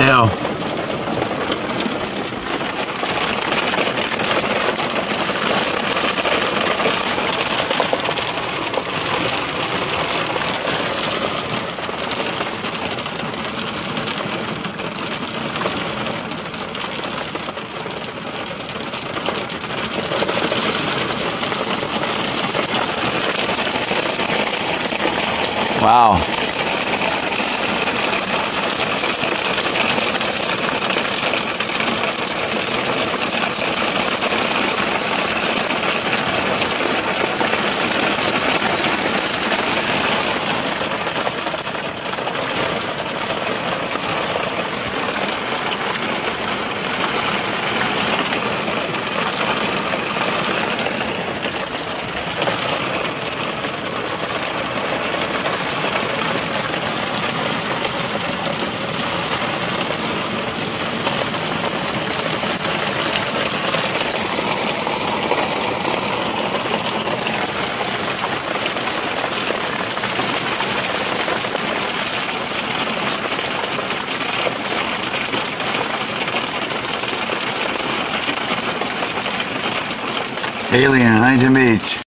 Wow. Alien, Huntington Beach.